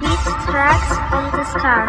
beat tracks on the star.